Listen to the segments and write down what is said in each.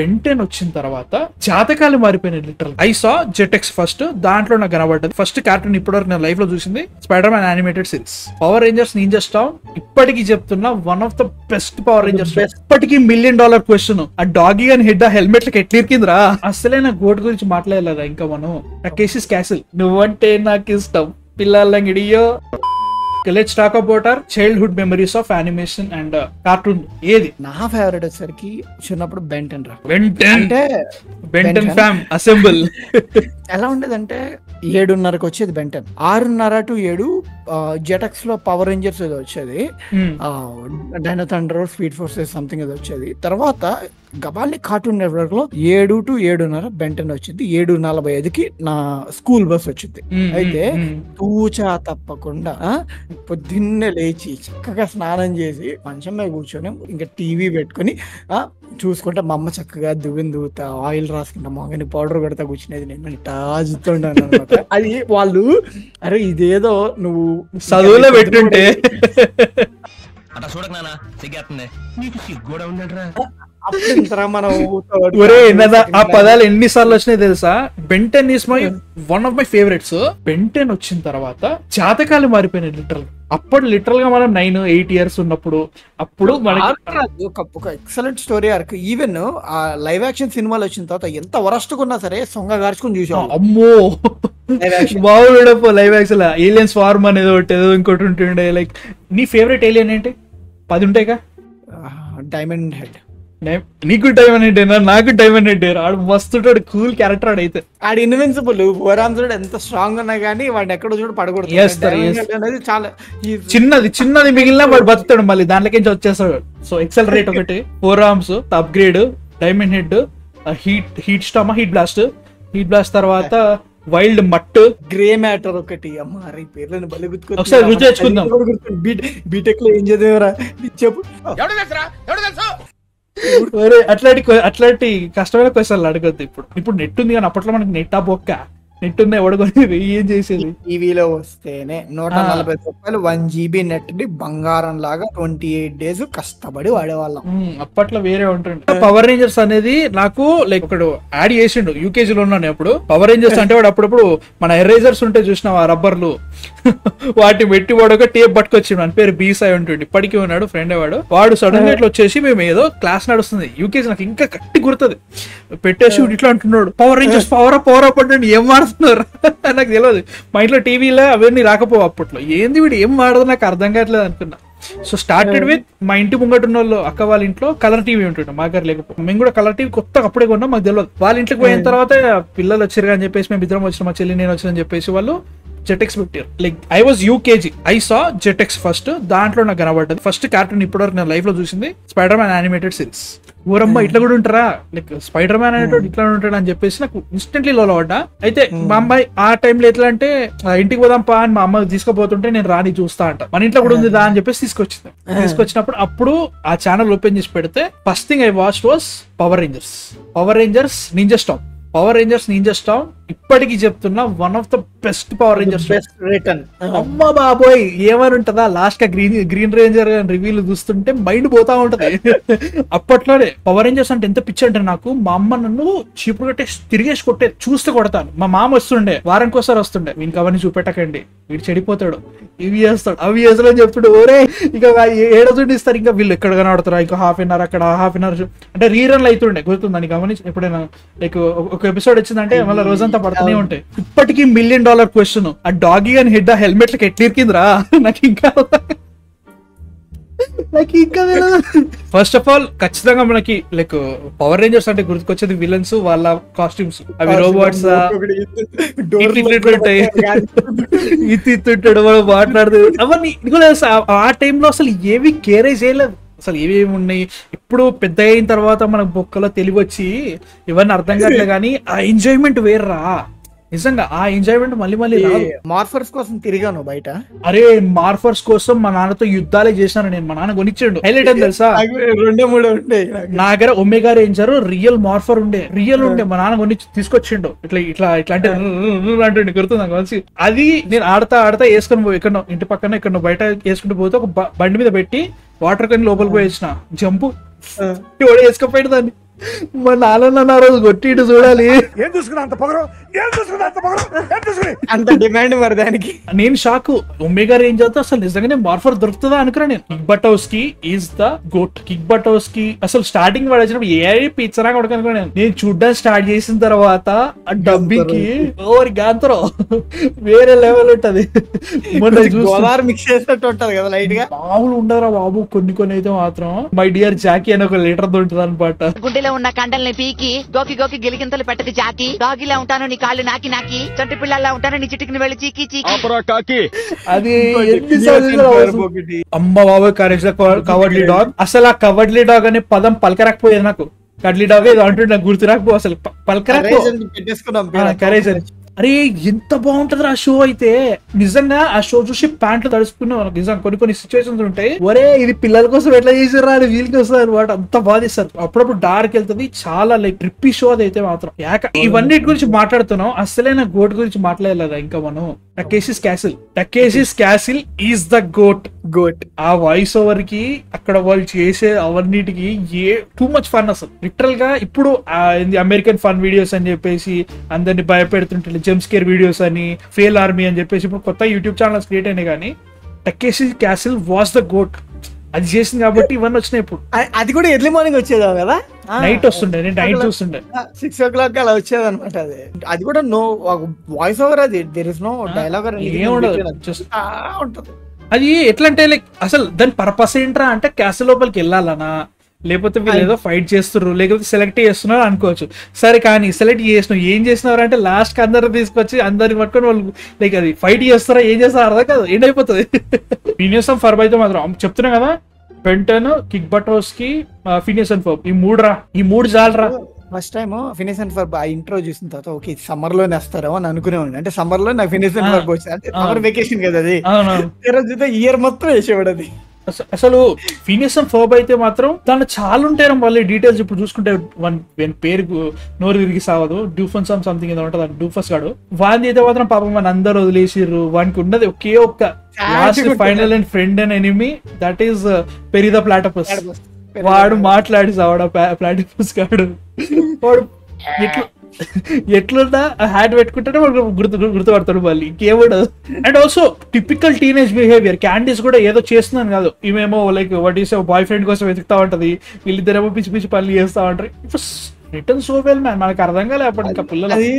Ben Ten వచ్చిన తర్వాత జాతకాలు మారిపోయినాయి literal I saw Jetix first దాంట్లో నాకు కనబడ్డది. ఫస్ట్ కార్టూన్ ఇప్పటివరకు నేను లైఫ్లో చూసింది Spider Man animated series Power Rangers Ninja Storm ఇప్పటికీ చెప్తున్నా one of the best Power Rangers ఇప్పటికీ మిలియన్ డాలర్ క్వశ్చన్ ఆ డాగి అని హెడ్ ఆ హెల్మెట్ లకి ఎట్లా ఇరికిందిరా? అసలే నా గోట్ గురించి మాట్లాడలేదా ఇంకా మనం. నా కేసెస్ క్యాసిల్ నువ్వంటే నాకు ఇష్టం. పిల్లలంగిడియో let's talk about our childhood memories of animation and cartoon ఏది? నా ఫేవరెట్ వచ్చేసరికి చిన్నప్పుడు బెంటన్ రా. బెంటెన్? అంటే బెంటన్ ఫ్యామ్ అసెంబుల్ ఎలా ఉండేదంటే ఏడున్నరకు వచ్చేది బెంటన్. ఆరున్నర టు ఏడు జెటక్స్లో పవర్ రేంజర్స్ ఏదో వచ్చేది. Dino Thunder speed forces something ఏదో వచ్చేది. తర్వాత గబాల్ని కార్టూన్ నెట్వర్క్లో ఏడు టు ఏడున్నర బెంటన్ వచ్చింది. ఏడు నలభై ఐదుకి నా స్కూల్ బస్ వచ్చింది. అయితే తూచా తప్పకుండా పొద్దున్నే లేచి చక్కగా స్నానం చేసి మంచం మీద కూర్చొని ఇంకా టీవీ పెట్టుకొని ఆ చూసుకుంటే మా అమ్మ చక్కగా దువ్విని దువ్వుతా ఆయిల్ రాసుకుంటా మొగని పౌడర్ పెడతా కూర్చునేది నేను. అనమాట అది వాళ్ళు అరే ఇదేదో నువ్వు చదువులో పెట్టుంటే. అట్లా చూడక సిగ్గేస్తుంది నీకు సిగ్గు కూడా ఒరే ఆ పదాలు ఎన్నిసార్లు వచ్చినాయి తెలుసా? Ben ten is my one of my favourites Ben ten వచ్చిన తర్వాత జాతకాలు మారిపోయినాయి లిటరల్ అప్పుడు లిటరల్గా మనం నైన్ ఎయిట్ ఇయర్స్ ఉన్నప్పుడు అప్పుడు మనకి ఒక ఎక్సలెంట్ స్టోరీ ఆర్క్ ఈవెన్ ఆ లైవ్ యాక్షన్ సినిమాలు వచ్చిన తర్వాత ఎంత వరస్ట్ ఉన్నా సరే సొంగ గార్చుకుని చూసాం అమ్మో. బాగుండపో లైవ్ యాక్షన్ ఏలియన్స్ ఫార్మ్ అనేది ఒకటి ఏదో ఇంకోటి ఉంటుండే లైక్ నీ ఫేవరెట్ ఏలియన్ ఏంటి? పది ఉంటాయిగా? డైమండ్ హెడ్ నీకు డైమండ్ హెడ్ నాకు డైమండ్ హెడ్ ఆడు మస్తుంటాడు కూల్ క్యారెక్టర్ ఆడైతే ఆడు ఇన్విన్సిబుల్ చూడు ఎంత స్ట్రాంగ్ ఉన్నా కానీ వాడిని ఎక్కడ చూడు పడకూడదు. అనేది చాలా చిన్నది చిన్నది మిగిలిన వాడు బతుకుతాడు మళ్ళీ. దాంట్లోకి వచ్చేస్తాడు? సో ఎక్సెల్ రేట్ ఒకటి. Four arms upgrade Diamondhead heat heat స్టమా heat blast heat blast తర్వాత వైల్డ్ మట్ గ్రే మ్యాటర్ ఒకటి. అమ్మ పేర్లను బలి గుర్తుకొచ్చింది. ఒకసారి రుచి తెచ్చుకుందాం. బీటెక్లో ఏం చదివారా నీకు చెప్పు అట్లాంటి అట్లాంటి కష్టమైన క్వశ్చన్లు అడగద్దు ఇప్పుడు. ఇప్పుడు నెట్ ఉంది కానీ అప్పట్లో మనకి నెట్ ఆ బొక్క నెట్ ఉంది ఎవడుకొని ఏం చేసేది? టీవీలో వస్తేనే నూట. నలభై రూపాయలు వన్ జీబీ నెట్ని బంగారం లాగా ట్వంటీ ఎయిట్ డేస్ కష్టపడి వాడేవాళ్ళం. అప్పట్లో వేరే ఉంటుండే. పవర్ రేంజర్స్ అనేది నాకు లైక్ ఒకడు యాడ్ చేసిండు. యూకేజీ లో ఉన్నాను అప్పుడు. పవర్ రేంజర్స్ అంటే వాడు అప్పుడప్పుడు మన ఎరేజర్స్ ఉంటే చూసిన ఆ రబ్బర్లు. వాటి పెట్టి వాడు ఒక టేప్ పట్టుకొచ్చిండు. అని పేరు బీసాయి ఉంటుండే. ఇప్పటికీ ఉన్నాడు ఫ్రెండ్ వాడు. వాడు సడన్గా ఇట్లా వచ్చేసి మేము ఏదో క్లాస్ నడుస్తుంది. యూకేజీ నాకు ఇంకా గట్టి గుర్తుంది. పెట్టేసి ఇట్లా అంటున్నాడు. Power Rangers power up power up అంటే ఏం మాడుతున్నారు నాకు తెలియదు మా ఇంట్లో టీవీలో అవన్నీ రాకపోవు అప్పట్లో. ఏంది వీడు? ఏం మాడదు నాకు అర్థం కావట్లేదు అనుకున్నా. సో స్టార్టెడ్ విత్ మా ఇంటి ముంగట ఉన్న వాళ్ళు అక్క వాళ్ళ ఇంట్లో కలర్ టీవీ ఉంటుండే మా గారు లేకపోతే. మేము కూడా కలర్ టీవీ కొత్తగా అప్పుడే కొన్నాం మాకు తెలియదు వాళ్ళ ఇంట్లోకి పోయిన తర్వాత పిల్లలు వచ్చారు అని చెప్పేసి మేము ఇద్దరం వచ్చిన మా చెల్లి నేను వచ్చానని చెప్పేసి వాళ్ళు జెటెక్స్ పెట్టారు like I was UKG I saw Jetix first దాంట్లో నాకు కనబడ్డది. ఫస్ట్ కార్టూన్ ఇప్పటివరకు నేను లైఫ్లో చూసింది స్పైడర్ మ్యాన్ యానిమేటెడ్ సిరీస్ ఊరమ్మ ఇట్లా కూడా ఉంటారా? లైక్ స్పైడర్ మ్యాన్ అనేటువంటి ఇట్లా ఉంటాడు అని చెప్పేసి నాకు ఇన్స్టెంట్లీ లోలో పడ్డా అయితే మా అమ్మాయి ఆ టైంలో ఎట్లా అంటే ఇంటికి పోదాం పా అని మా అమ్మ తీసుకుపోతుంటే నేను రాని చూస్తా అంట. మన ఇంట్లో కూడా ఉంది దా అని చెప్పేసి తీసుకొచ్చింది. తీసుకొచ్చినప్పుడు అప్పుడు ఆ ఛానల్ ఓపెన్ చేసి పెడితే first thing I watch was Power Rangers Power Rangers Ninja Storm Power Rangers Ninja Storm ఇప్పటికీ చెప్తున్నా one of the best Power Rangers best return అమ్మ బాబోయ్ ఏమని ఉంటదా లాస్ట్గా గ్రీన్ గ్రీన్ రేంజర్ రివ్యూలు చూస్తుంటే మైండ్ పోతా ఉంటది. అప్పట్లోనే పవర్ రేంజర్స్ అంటే ఎంత పిచ్చి అంటే నాకు మా అమ్మ నన్ను చీపురు కట్టే తిరిగేసి కొట్టే చూస్తే కొడతాను. మా మామ వస్తుండే వారానికి ఒకసారి వస్తుండే వీనికి అవన్నీ చూపెట్టకండి వీడు చెడిపోతాడు ఇవి చేస్తాడు అవి చేస్తాడు అని చెప్తాడు. ఓరే ఇక ఏడో ఇస్తారు? ఇంకా వీళ్ళు ఎక్కడ కనబడతారా ఇంకా హాఫ్ అన్ అవర్ అక్కడ హాఫ్ అన్ అవర్ అంటే రీరన్ అవుతుండే గుర్తుందని గమనించి ఎప్పుడైనా లైక్ ఒక ఎపిసోడ్ వచ్చిందంటే మళ్ళీ రోజంతా పడుతూనే ఉంటాయి ఇప్పటికీ మిలియన్ డాలర్ క్వశ్చన్ ఆ డాగి అని హెడ్ ఆ హెల్మెట్ లకి ఎట్లా ఇరికిందిరా నాకు ఇంకా నాకు ఇంకా ఫస్ట్ ఆఫ్ ఆల్ ఖచ్చితంగా మనకి లైక్ పవర్ రేంజర్స్ అంటే గుర్తుకొచ్చేది విలన్స్ వాళ్ళ కాస్ట్యూమ్స్ అవి రోబోట్స్ ఉంటాయి ఇత్తి ఇత్తుంటాడు మనం మాట్లాడుతూ అవన్నీ ఆ- టైంలో అసలు ఏవి కేరే చేయలేదు అసలు ఏవేమి ఉన్నాయి? ఇప్పుడు పెద్ద అయిన తర్వాత మనకు బొక్కలో తెలివి వచ్చి ఇవన్నీ అర్థం కావట్లేదు కానీ ఆ ఎంజాయ్మెంట్ వేర్రా. నిజంగా ఆ ఎంజాయ్మెంట్ మళ్ళీ మళ్ళీ రాదు. మార్ఫర్స్ కోసం తిరిగాను బయట? అరే మార్ఫర్స్ కోసం మా నాన్నతో యుద్ధాలే చేశాను నేను. మా నాన్న కొనిచ్చాడు. హైలైట్ అని తెలుసా? రెండే మూడు ఉండే నా దగ్గర ఒమేగా రేంజర్ రియల్ మార్ఫర్ ఉండే. రియల్ ఉండే. మా నాన్న కొని తీసుకొచ్చిండు. ఇట్లా ఇట్లా ఇట్లా అంటే అంటుండే గుర్తుంది నాకు కలిసి అది నేను ఆడతా ఆడతా వేసుకొని పోయి ఎక్కడో ఇంటి పక్కన ఎక్కడో బయట వేసుకుంటూ పోతే ఒక బండి మీద పెట్టి వాటర్ కని లోపలికి పోయి వేసిన జంపు. వేసుకపోయాడు దాన్ని. మా నాన్న రోజు కొట్టిడు చూడాలి. ఏం చూసుకున్నా అంత పొగరు? ఏం చూసుకున్నా అంత పొగరు? ఏం చూసుకుని అంత డిమాండ్ మరి దానికి. నేను షాక్ ఒమేగా రేంజ్ అయితే అసలు నిజంగానే మార్ఫర్ దొరుకుతుందా అనుకున్నా నేను. Kick Buttowski is the GOAT Kick Buttowski అసలు స్టార్టింగ్ వాడు వచ్చినప్పుడు ఏ పిచ్చరా కొడుకు అనుకున్నాను నేను. చూడ్డం స్టార్ట్ చేసిన తర్వాత ఆ డబ్బింగ్కి ఓవర్ గాంతరం వేరే లెవెల్ ఉంటది. మొన్న. గోదావరి మిక్స్ చేసినట్టు ఉంటది కదా లైట్గా? మామూలు ఉండరా బాబు కొన్ని కొన్ని అయితే మాత్రం. మై డియర్ జాకీ అని ఒక లీటర్ దొంటుంది అనమాట గుండెలో ఉన్న కండల్ని పీకి గోకి గోకి గిలిగింతలు పెట్టకు జాకి. డాగిలా ఉంటాను నీ కాళ్ళు నాకి నాకి. చంటి పిల్లల్లా ఉంటాను నీ చిటికిని వెళ్ళి చీకి చీకి. అది అమ్మ కరేజ్ కవర్లీ డాగ్. అసలు ఆ కవర్లీ డాగ్ అనే పదం పలకరాకపోయేది నాకు. కడ్లీ డాగ్ ఏదో అంటుండే నాకు గుర్తు రాకపో అసలు పలకరాకపో కరేజ్ అని అరే ఎంత బాగుంటది ఆ షో అయితే. నిజంగా ఆ షో చూసి ప్యాంట్లు తడుచుకున్నాం నిజంగా కొన్ని కొన్ని సిచ్యువేషన్స్ ఉంటాయి. ఒరే ఇది పిల్లల కోసం ఎట్లా చేసారా అని వీళ్ళకి వస్తుంది అనమాట అంత బాగా తీస్తారు అప్పుడప్పుడు డార్క్ వెళ్తుంది. చాలా లైక్ ట్రిప్పీ షో అది అయితే మాత్రం. యాక ఇవన్నిటి గురించి మాట్లాడుతున్నాం అసలైన గోట్ గురించి మాట్లాడలేదా ఇంకా మనం? Takeshi's castle. Takeshi's castle is the goat goat ఆ వాయిస్ ఓవర్కి అక్కడ వాళ్ళు చేసే అవన్నిటికి ఏ టూ మచ్ ఫన్ అసలు. లిటరల్గా ఇప్పుడు అమెరికన్ ఫన్ వీడియోస్ అని చెప్పేసి అందరిని భయపెడుతుంటే జంప్ స్కేర్ వీడియోస్ అని ఫెయిల్ ఆర్మీ అని చెప్పేసి ఇప్పుడు కొత్త యూట్యూబ్ ఛానల్స్ క్రియేట్ అయినాయి కానీ Takeshi's Castle was the GOAT అది చేసింది కాబట్టి ఇవన్నీ వచ్చినాయి ఇప్పుడు. అది కూడా ఎర్లీ మార్నింగ్ వచ్చేదా కదా? నైట్ వస్తుండే నేను నైట్ చూస్తుండే సిక్స్ ఓ క్లాక్ అలా వచ్చేది అనమాట అది. అది కూడా నో వాయిస్ ఓవర్ అది. దేర్ ఇస్ నో డైలాగ్ అది ఎట్లా అంటే లైక్ అసలు దాని పర్పస్ ఏంట్రా అంటే క్యాసిల్ లోపలికి వెళ్ళాలనా? లేకపోతే వీళ్ళు ఏదో ఫైట్ చేస్తున్నారు లేకపోతే సెలెక్ట్ చేస్తున్నారు అనుకోవచ్చు. సరే కానీ సెలెక్ట్ చేసినావు ఏం చేసినారు అంటే లాస్ట్కి అందరు తీసుకొచ్చి అందరిని పట్టుకొని వాళ్ళు లైక్ అది ఫైట్ చేస్తారా ఏం చేస్తారా అర్థం కాదు ఎండ్ అయిపోతుంది. ఫినియస్ ఫర్బ్ అయితే మాత్రం చెప్తున్నా కదా పెంటన్ kick Buttowski Phineas and Ferb ఈ మూడు రా ఈ మూడు చాలరా. First time finish and for ఆ ఇంట్రో చూసిన తర్వాత ఓకే సమ్మర్లోనే వస్తారేమో అని అనుకునేవాడిని అంటే సమ్మర్లో నాకు ఫినిష్ అండ్ ఆ. ఫర్ వచ్చింది అంటే సమ్మర్ వెకేషన్ కదా అది. ఇయర్ మొత్తం వేసేవాడు అది. అసలు ఫీనియస్ ఫర్బ్ అయితే మాత్రం దాంట్లో చాలా ఉంటాయి మళ్ళీ డీటెయిల్స్ ఇప్పుడు చూసుకుంటే వన్ వన్ పేరు నోరు తిరిగి సావదు. డ్యూఫన్ సమ్ సంథింగ్ ఏదో ఉంటుంది డూఫస్ గాడు. వాడిని అయితే మాత్రం పాపం మన అందరు వదిలేసిర్రు. వానికి ఉన్నది ఒకే ఒక్క last. Final and friend and enemy that is Perry the platypus వాడు మాట్లాడి సావాడు ప్లాటిపస్ గాడు. వాడు ఎట్లు ఎట్లున్నా హ్యాండ్ పెట్టుకుంటే గుర్తు గుర్తుపడతాడు మళ్ళీ. ఇంకేముండదు and also typical teenage behaviour Candace కూడా ఏదో చేస్తున్నాను కాదు. ఈమెమో like what is boyfriend కోసం వెతుకుతా ఉంటది. వీళ్ళిద్దరేమో పిచ్చి పిచ్చి పనులు చేస్తా ఉంటారు. రిటర్న్ సో వెల్ మ్యాన్ మనకు అర్థం కాలే అప్పుడు ఇంకా పిల్లలు. అది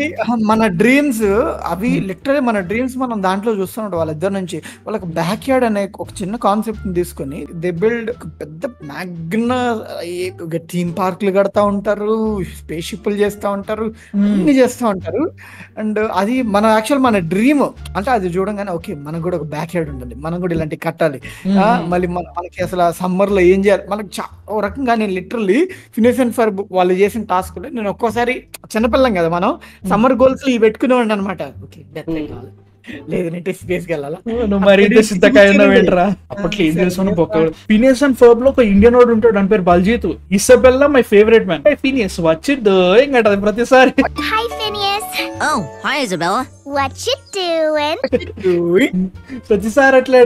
మన డ్రీమ్స్ అవి లిటరలీ మన డ్రీమ్స్ మనం దాంట్లో చూస్తున్నాం వాళ్ళిద్దరి నుంచి వాళ్ళకి బ్యాక్ యార్డ్ అనే ఒక చిన్న కాన్సెప్ట్ తీసుకొని దే బిల్డ్ పెద్ద మ్యాగ్న థీమ్ పార్క్లు కడతా ఉంటారు స్పేస్ షిప్లు చేస్తా ఉంటారు అన్ని చేస్తా ఉంటారు. అండ్ అది మన యాక్చువల్ మన డ్రీమ్ అంటే అది చూడంగానే ఓకే మనకు కూడా ఒక బ్యాక్ యార్డ్ ఉంటుంది మనం కూడా ఇలాంటివి కట్టాలి. ఆ, మళ్ళీ మన మనకి అసలు సమ్మర్లో ఏం చేయాలి? మనకి చా- ఓ రకంగా నేను లిటరల్లీ ఫినిష్ అండ్ ఫర్ వాళ్ళు చేసిన టాస్క్ నేను ఒక్కోసారి చిన్నపిల్లం కదా మనం సమ్మర్ గోల్స్ ఇవి పెట్టుకునేవాడిని అనమాట ఓకే డెత్ కావాలి లేదు నేను స్పేస్కి వెళ్ళాలా? నువ్వు మరి ఇంత సిద్ధకాయ ఏంట్రా? అప్పట్లో ఏం బొక్క ఫినియస్ అండ్ ఫర్బ్లో ఒక ఇండియన్ వాడు ఉంటాడు అని పేరు Baljeet. Isabella my favourite man Phineas వచ్చిద్దు ఇంకటది ప్రతిసారి. What you doing? ప్రతిసారి అట్లా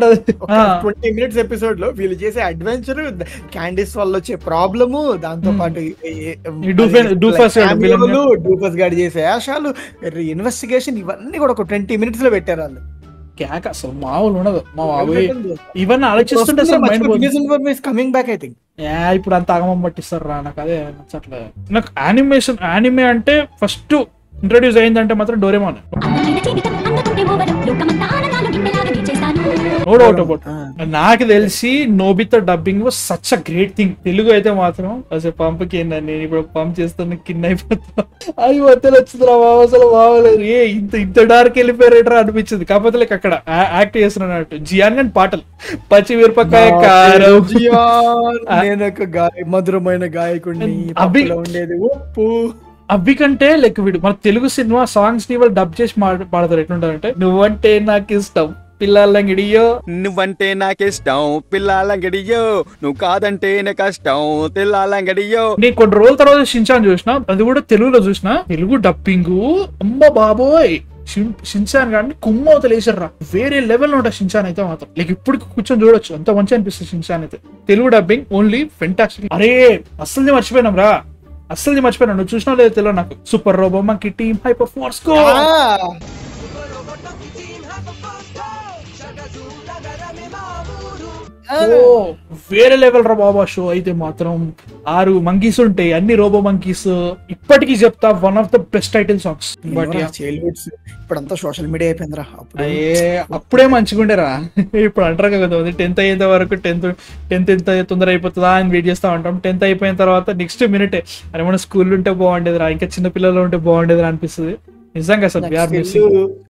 ట్వంటీ మినిట్స్ ఎపిసోడ్లో వీళ్ళు చేసే అడ్వెంచర్ క్యాండీస్ వల్ల వచ్చే ప్రాబ్లము దాంతో పాటు villain గా. డూఫస్ గాడి చేసే యాషాలు ఇన్వెస్టిగేషన్ ఇవన్నీ కూడా ఒక ట్వంటీ మినిట్స్లో పెట్టారు వాళ్ళు క్యాక్ అసలు మామూలు ఉండదు. మా బాబు ఇవన్నీ ఆలోచిస్తుంటే coming back I think ya, ఇప్పుడు అంత ఆగమం పట్టిస్తారు రా నాకు అదే నచ్చట్లేదు. నాకు యానిమేషన్ యానిమే అంటే ఫస్ట్ ఇంట్రొడ్యూస్ అయిందంటే మాత్రం డోరేమాన్ నో డౌట్ అబౌట్ నాకు తెలిసి Nobita dubbing was such a great thing Telugu అయితే మాత్రం అసలు పంపకి నేను ఇప్పుడు పంప్ చేస్తాను కింద అయిపోతా అది మధ్యలో వచ్చింది రా బాబు అసలు బాగోలేదు ఏ ఇంత ఇంత డార్క్ వెళ్ళిపోయారేట్రా అనిపించింది. కాకపోతే లైక్ అక్కడ యాక్ట్ చేస్తున్నట్టు జియాన్ గన్ పాటలు. పచ్చి మిరపకాయ కారం. నేను ఒక గాయ మధురమైన గాయకుడిని ఉండేది. ఉప్పు. అవి కంటే లైక్ వీడు మన తెలుగు సినిమా సాంగ్స్ని వాళ్ళు డబ్ చేసి పాడతారు. ఎట్లుంటారంటే నువ్వంటే నాకు ఇష్టం. పిల్లలంగిడియో నువ్వంటే నాకిష్టం పిల్లాలంగడియో నువ్వు కాదంటేనే కష్టం తెల్లాలంగడియో నేను కొన్ని రోజుల తర్వాత షించాన్ చూసిన అది కూడా తెలుగులో చూసిన తెలుగు డబ్బింగ్. అమ్మ బాబోయ్! షిన్- షిన్చాన్ కానీ కుమ్మ వదిలేసారా వేరే లెవెల్లో ఉంటుంది షిన్చాన్ అయితే మాత్రం. లైక్ ఇప్పుడు కూర్చొని చూడొచ్చు. అంత మంచి అనిపిస్తుంది షిన్చాన్ అయితే. తెలుగు డబ్బింగ్ ఓన్లీ ఫెంటాస్టిక్ అరే అసలు మర్చిపోయినాం రా. అస్సలు మర్చిపోయాను. నువ్వు చూసినా లేదు తెలియదు నాకు. Super robo monkey team hyper force వేరే లెవెల్ రా బాబా షో అయితే మాత్రం. ఆరు మంకీస్ ఉంటాయి అన్ని రోబో మంకీస్ ఇప్పటికీ చెప్తా one of the best title songs but ఇప్పుడంతా సోషల్ మీడియా అయిపోయిందిరా అప్పుడు. అయ్యే అప్పుడే మంచిగుండేరా ఇప్పుడు అంటారు కదా టెన్త్ అయ్యేంత వరకు టెన్త్ టెన్త్ ఎంత తొందర అయిపోతుందా? అని వెయిట్ చేస్తా ఉంటాం. టెన్త్ అయిపోయిన తర్వాత నెక్స్ట్ మినిటే అరే మన స్కూల్ ఉంటే బాగుండేదిరా ఇంకా చిన్న పిల్లలు ఉంటే బాగుండేదిరా అనిపిస్తుంది. నిజంగా సార్